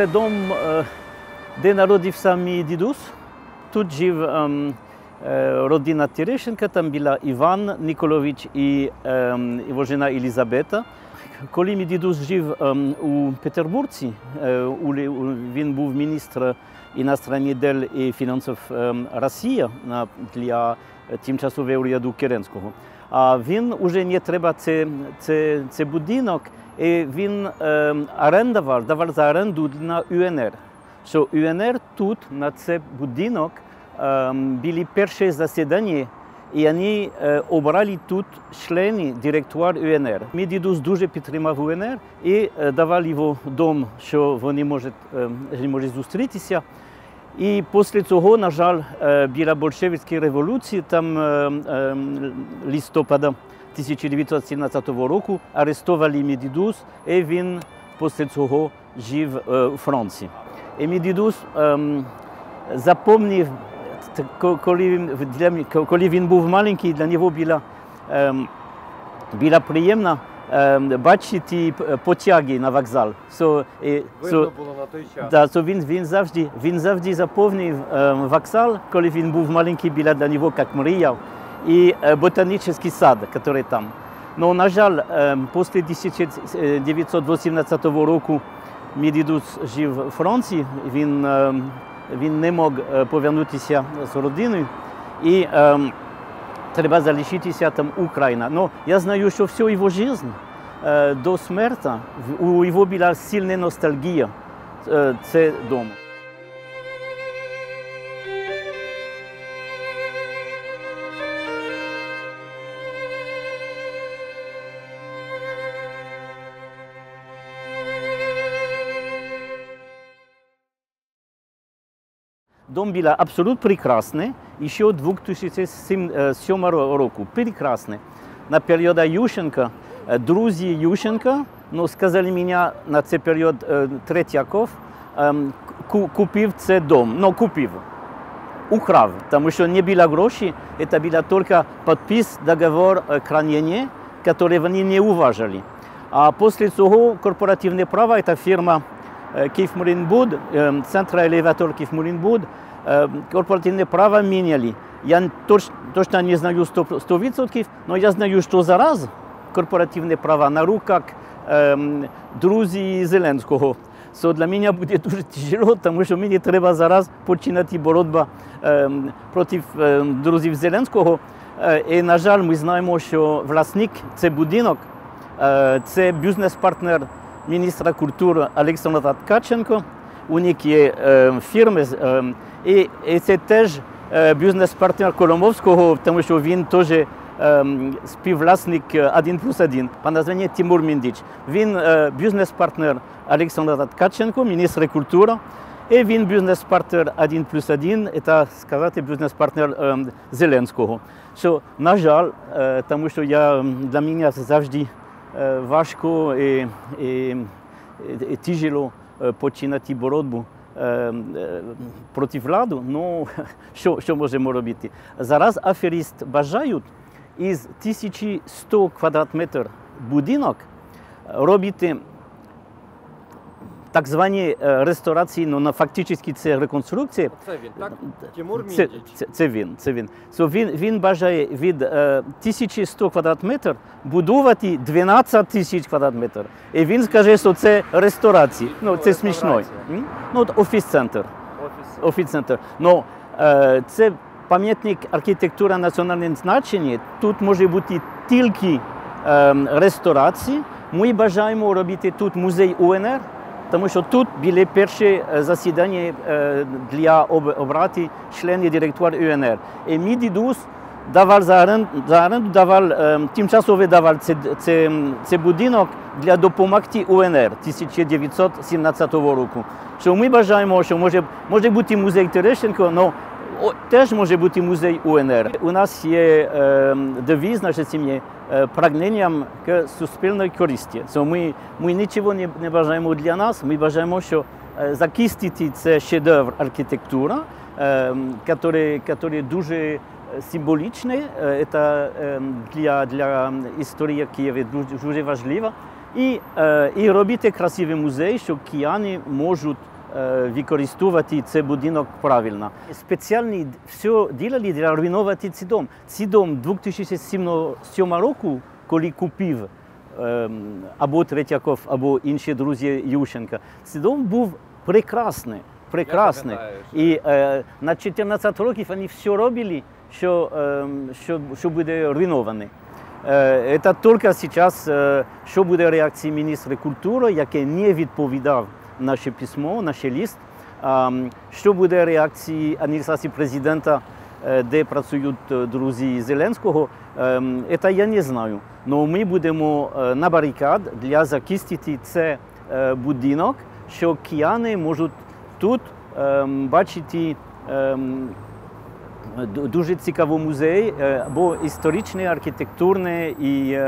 Це дом, е, де народився мій дідусь. Тут жив ем, е, родина Терещенка, там була Іван Ніколович і ем, його жена Елізабета. Коли мій дідусь жив ем, у Петербурзі, е, він був міністр іностранних дел і фінансів Росії для тимчасового уряду Керенського. А він уже не треба це, це, це будинок, він ем, орендував, давав за оренду на УНР. Що УНР тут, на цей будинок, ем, були перші засідання, і вони е, обрали тут члени директора УНР. Мій дуже підтримав УНР і е, давав його дом, що вони можуть, ем, можуть зустрітися. І після цього, на жаль, е, біля Большевицької революції, там листопада 1917 року, арестували мій дідусь, і він після цього жив е, у Франції. І мій дідусь ем, запомнив, коли коли він був маленький, для нього була, ем, була приємна ем, бачити потяги на вокзал. So, і, so, Видно було на той час. Да, то він, він, завжди, він завжди заповнив е, вокзал, коли він був маленький, біля для нього, як мріяв, і е, ботанічний сад, який там. Ну, на жаль, е, після 1918 року мій дідусь жив у Франції, він, він не мог е, повернутися з родиною. І треба залишитися там Україна. Ну, я знаю, що всю його життя е, до смерті у його була сильна ностальгія. Е, Це дом. Дом був абсолютно прекрасний, ще 2007 року. Прекрасний. На період Ющенка, е, друзі Ющенка, ну, сказали мені на цей період е, Третьяков, ем, ку- купив цей дом. Ну, купив. Украв, тому що не було грошей, це був тільки підпис, договор е, хранення, який вони не уважали. А після цього корпоративне право, це фірма Е, Київмурінбуд, е, центр елеватор Київмурінбуд, е, корпоративне право міняли. Я точно не знаю 100%, 100%, але я знаю, що зараз корпоративне право на руках ем, друзі Зеленського. So, для мене буде дуже тяжело, тому що мені треба зараз починати боротьбу ем, проти ем, друзів Зеленського. І, на жаль, ми знаємо, що власник це будинок, це бізнес-партнер культури Олександра Ткаченко. У них є е, фірми, і, це теж бізнес-партнер Коломовського, тому що він теж співвласник 1 плюс 1 по названню Тимур Міндіч. Він бізнес-партнер Олександра Ткаченко, міністра культури, і він бізнес-партнер 1 плюс 1, це сказати бізнес-партнер Зеленського. Що, на жаль, тому що я, для мене завжди важко і, і, і, тяжело е, починати боротьбу е, е, проти влади. Ну, що, що можемо робити? Зараз аферист бажають із 1100 квадрат метрів будинок робити так звані е, ресторації, ну, на фактично це реконструкція. Це він, так? Тимур Це, Міндіч. це, це він. Це він. So він, він бажає від е, 1100 квадрат метрів будувати 12 тисяч квадрат метрів. І він скаже, що це ресторації. Ну, це смішно. Ну, от офіс-центр. Офіс. Офіс-центр. Ну, е, це пам'ятник архітектури національного значення. Тут може бути тільки е, ресторації. Ми бажаємо робити тут музей УНР, тому що тут були перші е, засідання е, для об- обрати членів директора УНР. І мій дідусь давав за оренду, давав, е, тимчасово давав це, це, це будинок для допомоги УНР 1917 року. Що ми бажаємо, що може, може бути музей Терещенко, але о, теж може бути музей УНР. У нас є е, девіз нашої сім'ї е, прагненням к суспільної користі. So ми, ми нічого не, не бажаємо для нас, ми бажаємо, що е, захистити це шедевр архітектури, е, який, який дуже символічний, е, це е, для, для історії Києва дуже, дуже важливо. І, е, і робити е, використовувати цей будинок правильно. Спеціально все ділили для руйнувати цей дом. Цей дом 2007 року, коли купив ем, або Третьяков, або інші друзі Ющенка, цей дом був прекрасний. Прекрасний. І е, на 14 років вони все робили, що, ем, що, що буде руйноване. Е, Це тільки зараз, е, що буде реакція міністра культури, який не відповідав наше письмо, наш лист. Ем, Що буде реакція адміністрації президента, е, де працюють е, друзі Зеленського, ем, це я не знаю. Але ми будемо е, на барикад для захистити цей будинок, що кияни можуть тут ем, бачити ем, дуже цікавий музей, е, бо історичний, архітектурний і,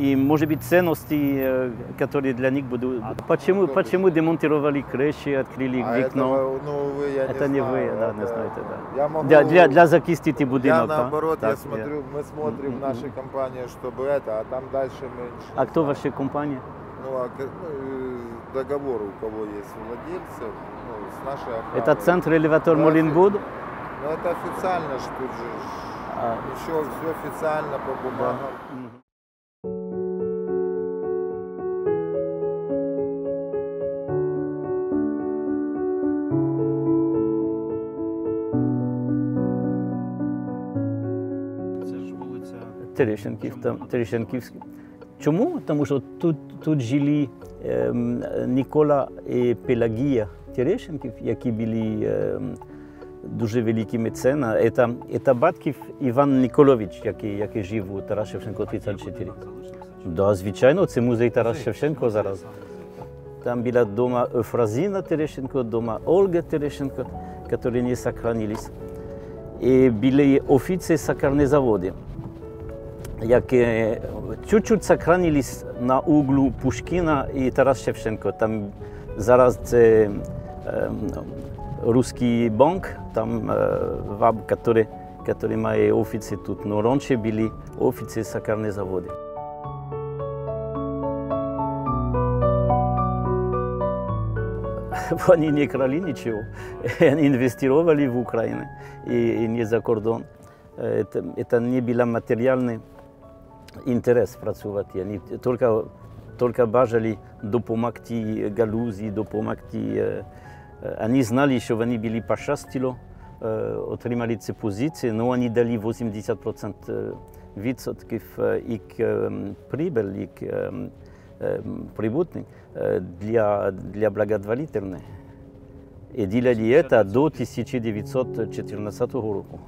е, і може бути цінності, е, які для них будуть. Почему, почему демонтировали крыши, открыли А вікно? этого, ну, вы, я Это не не вы, знаю. да, это- не знаете, да. Я могу... Для, для, для захистити Я будинок. да? наоборот, я Так, смотрю, мы смотрим Мгм. нашей компании, чтобы это, а там дальше мы... ничего А не хто знаем. ваша компанія? Ну, а как- ну, э, договор у кого есть владельцы, ну, с нашей охраной. Це центр елеватор Да, Молінбуд? Ну, это официально ж тут же. ж. А, Еще все официально по бумагам. Мгм. Терешенкив Терещенків, там, Терещенківський. Чому? Тому що тут, тут жили ем, Нікола і Пелагія Терещенків, які були Е дуже великі мецена. Це, це батьків Іван Ніколович, який, який жив у Тарас Шевченко 34. Да, звичайно, це музей Тарас Шевченко зараз. Там була дома Ефразина Терешенко, дома Ольга Терешенко, які не сохранились. І були офіції сакарні заводи які чуть-чуть сохранились на углу Пушкіна і Тарас Шевченко. Там зараз це ем, русский банк, там е, ВАБ, який, який має офіси тут. Но раніше були офіси сакарні заводи. Вони не крали нічого, вони інвестували в Україну і, і не за кордон. Це не був матеріальний інтерес працювати. Вони тільки, тільки бажали допомогти галузі, допомогти. е, е, Вони знали, що вони були пощастило, е, отримали ці позиції, але вони дали 80% відсотків е, їх е, прибиль, їх е, е, прибуток е, для, для благотворительних. І ділили це до 1914 року.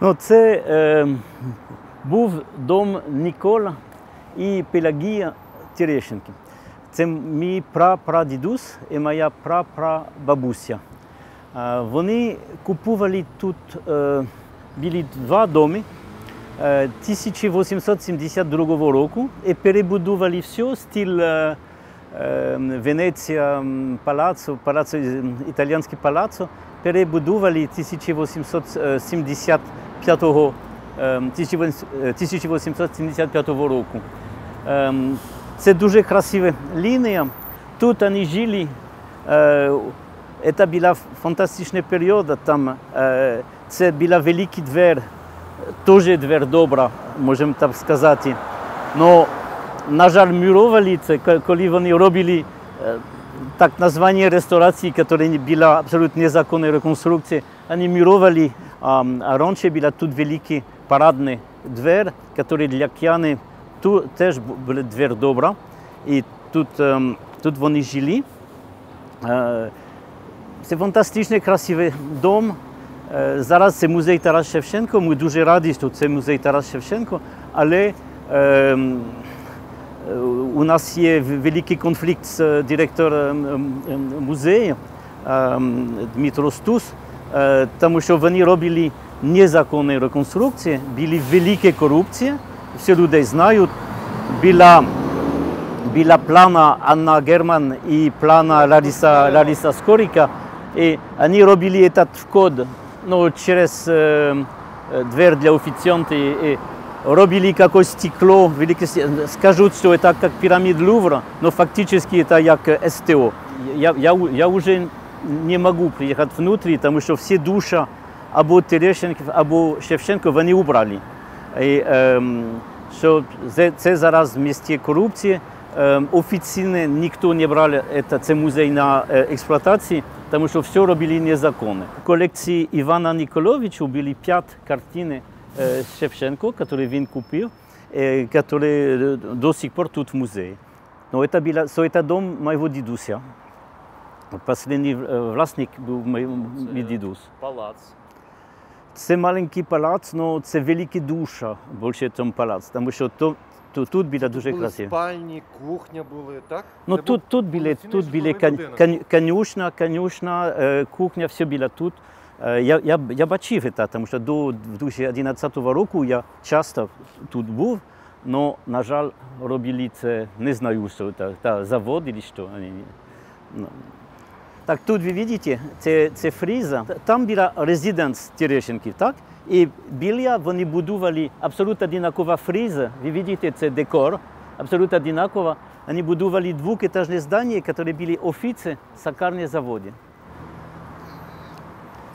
Ну, це е, був дом Нікола і Пелагія Терещенки. Це мій прапрадідусь і моя прапрабабуся. Е, вони купували тут е, були два доми е, 1872 року і перебудували все, стиль е, е, Венеція, палацо, е, італійське палацо, перебудували 1875 е, 1875 року. Е, Це дуже красива лінія. Тут вони жили. е, Це була фантастична період. Там е, це була велика двер, теж двер добра, можемо так сказати. Но, на жаль, мурували це, коли вони робили так названі ресторації, які була абсолютно незаконна реконструкція. Вони мурували, а, а раніше була тут велика парадна двер, яка для кияни тут теж була двер добра. І тут, ем, тут вони жили. Е, Це фантастичний красивий дом. Е, Зараз це музей Тарас Шевченко. Ми дуже раді, що це музей Тарас Шевченко, але ем, е, у нас є великий конфлікт з е, директором ем, ем, музею ем, Дмитро Стус, е, тому що вони робили незаконні реконструкції, була велика корупція, всі люди знають, була bila plana Anna German i plana Larisa, Larisa Skorika. I oni robili этот вход ну, через, е, е, двері для офіціанти і робили якось стекло, велике, с- скажуть, що це як пірамід Лувра, но фактично це як е, СТО. Я, я, у- я вже не можу приїхати внутрі, тому що всі душі або Терещенків, або Шевченко вони убрали. І, ем, що це, це зараз в місті корупції. Ем, офіційно ніхто не брав це, це музей на е, експлуатацію, тому що все робили незаконно. В колекції Івана Ніколовича були п'ять картин е, Шевченко, які він купив, е, які е, до сих пор тут в музеї. Ну, это, была, so, это дом моего дедуся. Последній е, власник був мій, дідусь. Палац. Це маленький палац, але це велика душа більше там палац, тому що то, то, тут біля дуже були красиво. спальні, кухня були, так? Ну Це тут, був тут біля, тут біля житловий кон, будинок. кон, конюшня, конюшня, е, кухня, все біля тут. Е, Я, я, я бачив це, тому що до 2011 року я часто тут був, але, на жаль, робили це, не знаю, що це, та, завод чи що. Ну. Так, тут ви бачите, це, це фріза. Там була резиденс Терещенків, так? І біля вони будували абсолютно одинакова фріза. Ви бачите, це декор, абсолютно одинакова. Вони будували двохетажне здання, які були офіси сакарні заводи.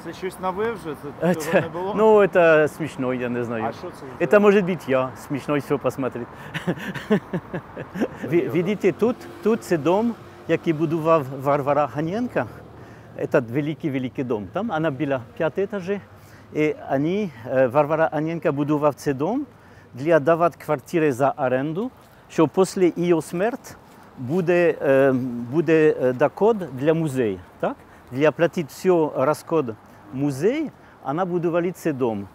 Це щось нове вже? Це цього Це, не було? ну, це смішно, я не знаю. а що це? Это может быть я, смешно все посмотреть. Ви- Видите, тут, тут це дом, який будував Варвара Ганенко. Це великий-великий дом. Там вона була п'ять етажів. І вони, е, Варвара Ганенко будував цей дом для давати квартири за оренду, що після її смерті буде, е, буде е, доход для музею. Так? Для платити все розход музею, вона будувала цей дом.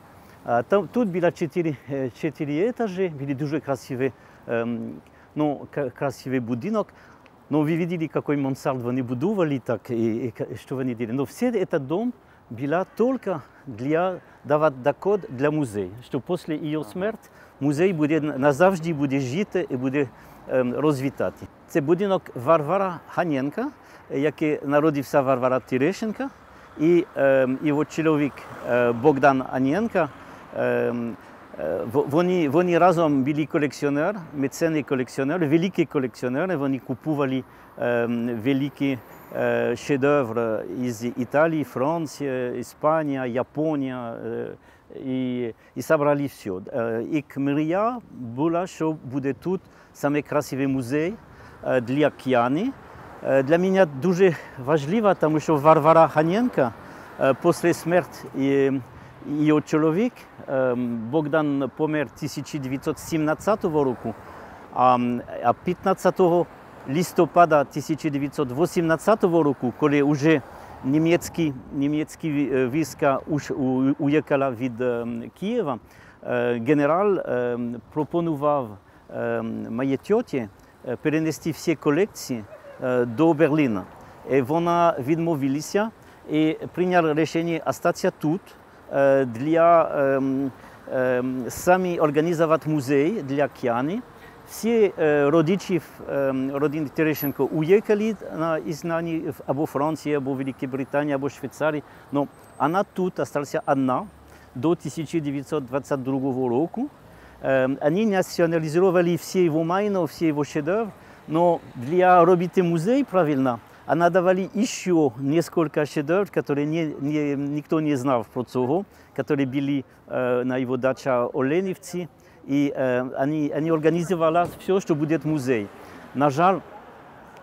Там, тут було чотири, е, чотири етажі, були дуже красиві, ем, ну, красивий будинок. Ну, ви бачили, який мансард вони будували, так, і, і ка- що вони робили. Ну, все цей дом була тільки для давати доход для музею, що після її смерті музей буде назавжди буде жити і буде ем, розвітати. Це будинок Варвара Ганенка, який народився Варвара Терещенка, і ем, його чоловік е, Богдан Анєнка. Ем, е, в- вони, вони разом були колекціонери, мецени колекціонери, великі колекціонери. Вони купували ем, великі е, шедеври із Італії, Франції, Іспанія, Японія. е, і, і собрали все. Е, Їх мрія була, що буде тут саме красивий музей е, для кияни. Е, Для мене дуже важливо, тому що Варвара Ганенка е, після смерті її чоловік е, Богдан помер 1917 року, а 15 листопада 1918 року, коли вже німецькі, німецькі е, війська уїхали від е, Києва, е, генерал е, пропонував моїй тьоті е, перенести всі колекції до Берліна. І вона відмовилася і прийняла рішення залишитися тут для самі організувати музей для кияни. Всі родичі родини Терещенко уїхали на ізнані або Франції, або Великій Британії, або Швейцарії. Но вона тут залишилася одна до 1922 року. Вони націоналізували всі його майно, всі його шедеври, но для робити музей правильно, вона давали ще несколько шедеврів, які не, не, ніхто не знав про цього, які були е, на його дачі Оленівці. І е, вони, вони організували все, що буде музей. На жаль,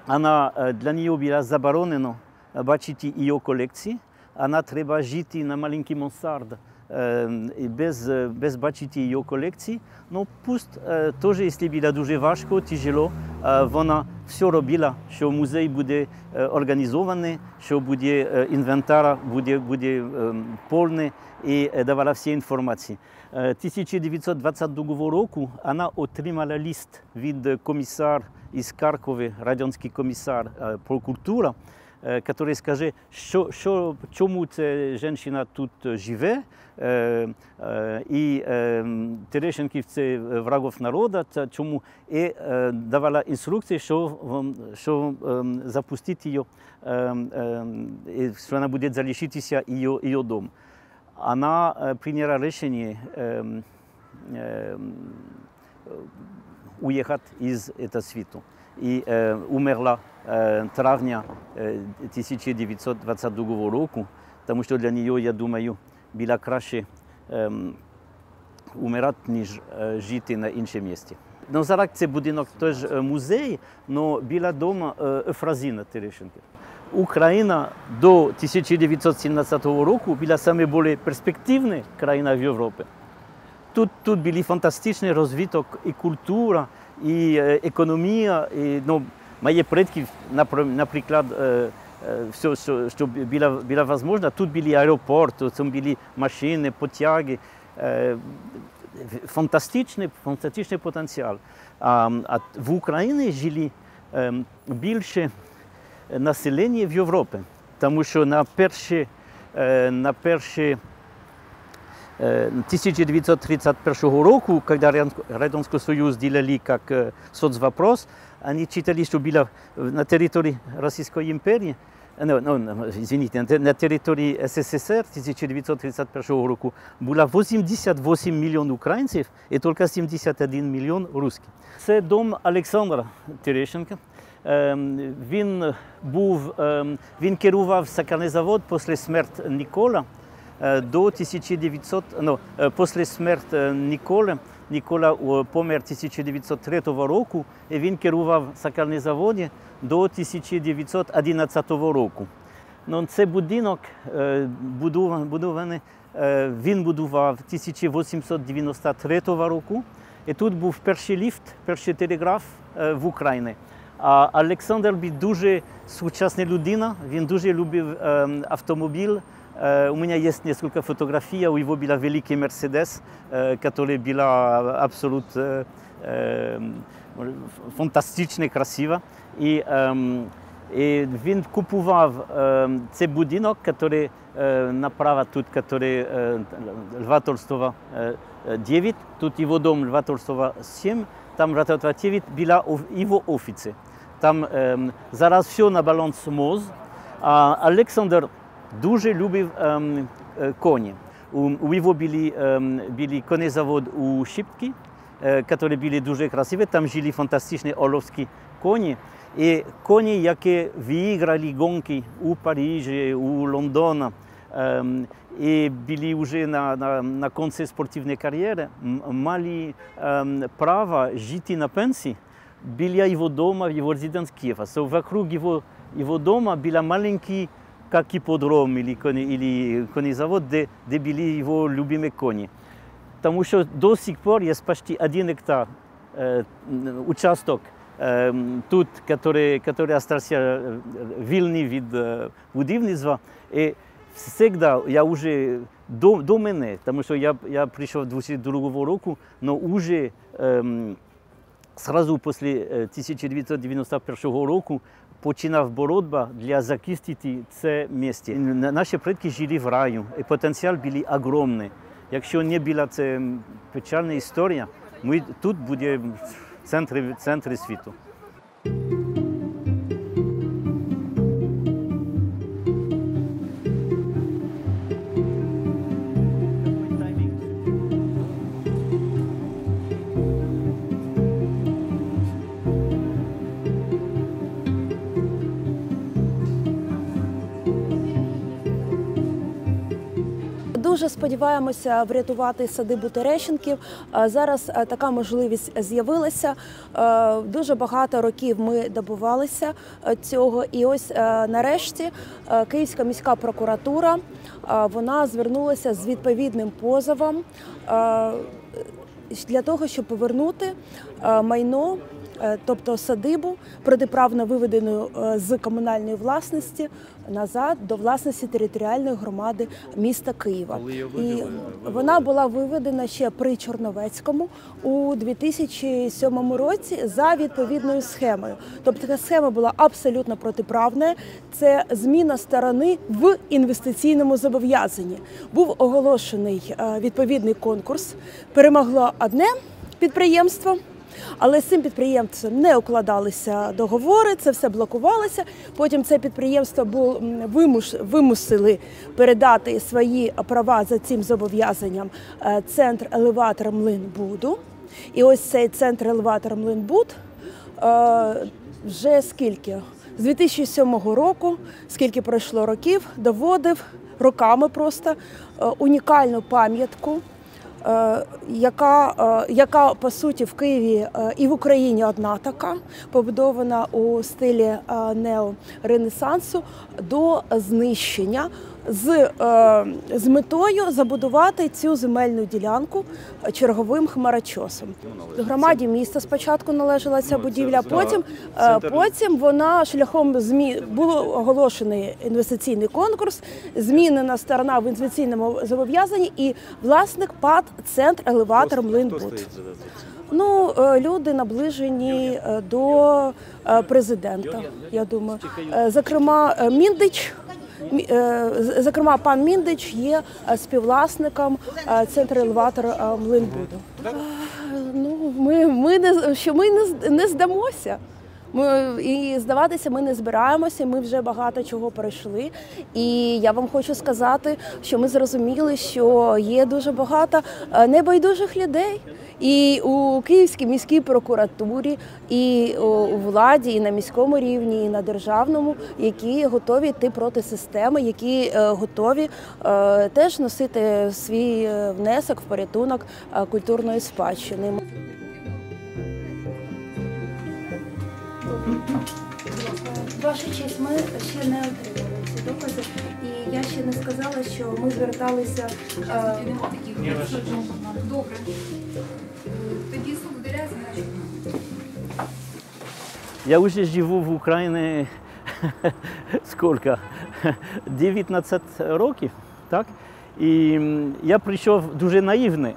вона, е, для неї було заборонено бачити її колекції. Вона треба жити на маленький мансард е, і без, е, без бачити її колекції. Ну, пусть е, теж, якщо було дуже важко, тяжело, е, вона все робила, що музей буде е, організований, що буде е, інвентар, буде, буде е, повний і давала всі інформації. Е, 1922 року вона отримала лист від комісар із Харкова, радянський комісар про культуру, який скаже, що, що, чому ця жінка тут живе, е, е, і е, Терещенків це врагов народу, це чому, і е, давала інструкції, що, вам- що е, запустити її, е, е, і що вона буде залишитися її, її дом. она э, приняла решение эм, эм, уехать из этого света. И э, умерла э, травня э, 1922 року, тому що для нее, я думаю, було краще ем, умирати, ніж е, жити на іншому місці. Ну, зараз це будинок теж е, музей, але біля дому е, Ефразіна Терещенка. Україна до 1917 року була найбільш перспективна країна в Європі. Тут, тут були фантастичний розвиток і культура, і е, економія. І, ну, мої предки, напр- наприклад, е, е, все, що, що було, було можливо, тут були аеропорти, там були машини, потяги. Фантастичний, фантастичний потенціал. А, а в Україні жили е, більше населення в Європі, тому що на перші, на перші 1931 року, когда Радянск- Радянский Союз делали как э, соцвопрос, они читали, что было на территории Российской империи, э, no, no, no, извините, на те- на территории СССР 1931 року было 88 миллионов украинцев и только 71 миллион русских. Це дом Олександра Терещенка. Ем, Він був, ем, він керував сакарний завод після смерті Нікола е, до 1900, ну, е, після смерті Ніколи, Нікола е, помер 1903 року, і він керував сакарний заводі до 1911 року. Ну, це будинок е, будований, е, він будував 1893 року. І тут був перший ліфт, перший телеграф е, в Україні. А Олександр був дуже сучасна людина, він дуже любив е, автомобіль. Е, У мене є кілька фотографій, у нього була великий Мерседес, е, яка була абсолютно е, е, фантастично красива. І, ем, і він купував ем, цей будинок, який е, направо тут, який е, Льва Толстого е, е, 9, тут його дом Льва Толстого 7, там Льва Толстого 9 була оф- його офіці. Там ем, зараз все на баланс МОЗ, а Олександр дуже любив ем, е, коні. У, у його були, ем, були конезавод у Шипки, е, які були дуже красиві. Там жили фантастичні орловські коні. І коні, які виграли гонки у Парижі, у Лондоні, ем, і були вже на, на, на кінці спортивної кар'єри, м- мали ем, право жити на пенсії біля його дому, його резиденс Києва. So, вокруг його, його дому була маленький как ипподром или, или конезавод, де, де були його любимі коні. Тому що до сих пор є почти один гектар е, участок е, тут, який, е, вільний від е, будівництва. І завжди я вже до, до мене, тому що я, я прийшов 2002 року, але вже ем, Сразу після е, 1991 року починав боротьба для захистити це місце. Наші предки жили в раю, і потенціал був огромний. Якщо не була це печальна історія, ми тут будемо в центрі, в центрі світу. Сподіваємося врятувати садибу Терещенків. Зараз е, така можливість з'явилася. Е, Дуже багато років ми добувалися е, цього. І ось нарешті Київська міська прокуратура вона звернулася з відповідним позовом для того, щоб повернути майно. Е, Тобто садибу протиправно виведену е, з комунальної власності назад до власності територіальної громади міста Києва. І вона була виведена ще при Чорновецькому у 2007 році за відповідною схемою. Тобто така схема була абсолютно протиправна. Це зміна сторони в інвестиційному зобов'язанні. Був оголошений е, відповідний конкурс. Перемогло одне підприємство. Але з цим підприємцем не укладалися договори, це все блокувалося. Потім це підприємство м, вимуш, вимусили передати свої права за цим зобов'язанням е, центр елеватор Млинбуду. І ось цей центр елеватор Млинбуд е, вже скільки? З 2007 року, скільки пройшло років, доводив роками просто е, унікальну пам'ятку, яка, е, яка по суті в Києві е, і в Україні одна така, побудована у стилі е, неоренесансу до знищення. З, е, з метою забудувати цю земельну ділянку черговим хмарочосом. Громаді міста спочатку належала ця будівля, потім, е, потім вона шляхом змі було оголошений інвестиційний конкурс, змінена сторона в інвестиційному зобов'язанні, і власник ПАД центр елеватор Млинбуд. Ну, е, люди наближені до президента, я думаю. Зокрема, Міндич. Е, Зокрема, пан Міндич є е, співвласником е, центру елеватор Млинбуду. Ну, ми, ми не що ми не здамося. Ми і здаватися ми не збираємося. Ми вже багато чого пройшли. І я вам хочу сказати, що ми зрозуміли, що є дуже багато е, небайдужих людей. І у Київській міській прокуратурі, і у владі, і на міському рівні, і на державному, які готові йти проти системи, які е, готові е, теж носити свій внесок в порятунок культурної спадщини. Ваша честь, ми ще не отримали ці докази, і я ще не сказала, що ми зверталися. е. Добре. Тоді суд вдаряє, значить. Я уже живу в Україні сколько? 19 років, так? І м, я прийшов дуже наївний.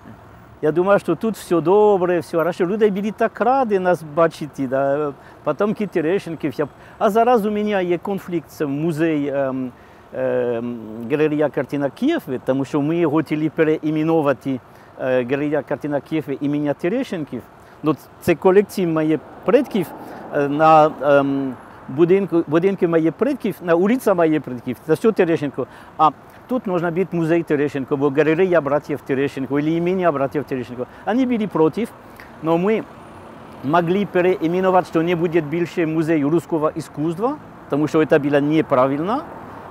Я думав, що тут все добре, все хорошо. Люди були так раді нас бачити, да? потомки Терещенків. Я... А зараз у мене є конфлікт з музеєм ем, ем, галерея картина Київ, тому що ми хотіли переіменувати е, галерея картина Київ імені Терещенків. Ну, це колекції моїх предків е, на ем, будинку, будинки моїх предків, на вулиця моїх предків, це все Терещенко. А тут можна бути музей Терещенко, бо галерея братів Терещенко, или імення братів Терещенко. Вони були проти, але ми могли переименовать, что не будет больше музей русского искусства, потому что это было неправильно.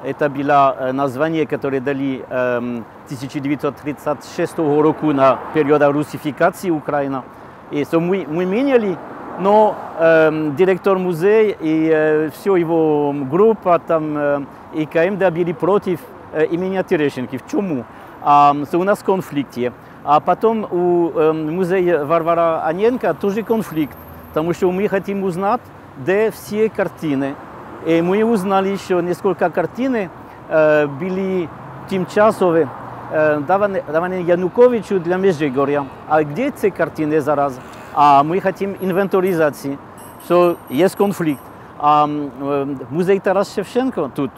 Это было э, название, которое дали эм, 1936 року на период русификации Украины. И so мы, мы меняли, но эм, директор музея и э, все его группа там э, и КМД были против э, имени Терещенки. В чему? А, so у нас конфликт є. А потом у э, музея Варвара Аненко тоже конфликт, потому что мы хотим узнать, где все картины. И мы узнали, что несколько картин э, были тимчасові, е, давані, давані Януковичу для Межигор'я. А де ці картини зараз? А ми хочемо інвентаризації, що є конфлікт. А м, е, музей Тарас Шевченко тут,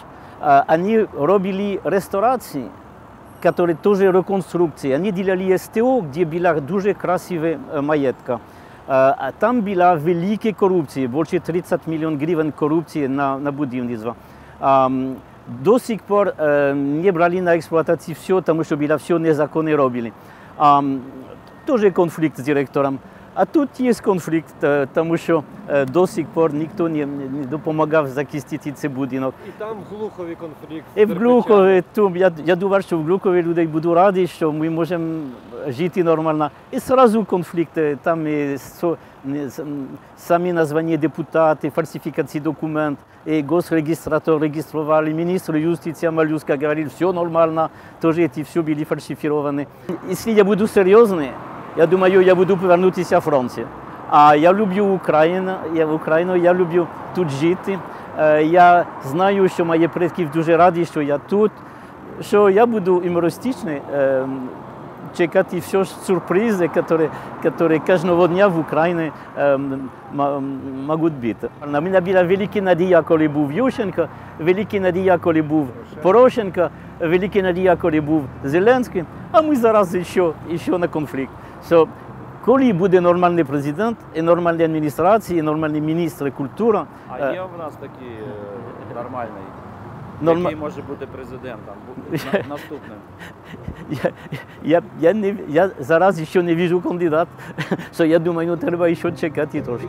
е, вони робили ресторації, которые тоже реконструкции. Они делали СТО, где была дуже красивая э, маєтка. Э, а Там была великая коррупция, больше 30 миллионов гривен коррупции на, на будівництво. Ам, До сих пор э, не брали на експлуатацію все, тому що було все незаконно робили. Ам, Тоже конфлікт з директором. А тут є конфлікт, е, тому що е, до сих пор ніхто не, допомагав захистити цей будинок. І там в Глухові конфлікт. І в Глухові, ту, я, я думаю, що в Глухові люди будуть раді, що ми можемо жити нормально. І одразу конфлікти, там і самі названі депутати, фальсифікації документів, і госрегістратор реєстрували, міністр юстиції Малюска говорив, все нормально, теж ці все були фальсифіковані. Якщо я буду серйозний, я думаю, я буду повернутися в Францію. А я люблю Україну, я в Україну, я люблю тут жити. Е, Я знаю, що мої предки дуже раді, що я тут, що я буду юмористичний, е, чекати все сюрпризи, які, кожного дня в Україні е, м- м- можуть бути. На мене була велика надія, коли був Ющенко, велика надія, коли був Порошенко, велика надія, коли був Зеленський, а ми зараз ще, ще на конфлікт. So, Коли буде нормальний президент, і нормальні адміністрації, і нормальні міністри культури, А е, є в нас такий е, нормальний, норма- який може бути президентом наступним. я, я, я, не, я зараз ще не вижу кандидат, so я думаю, ну, треба ще чекати трошки.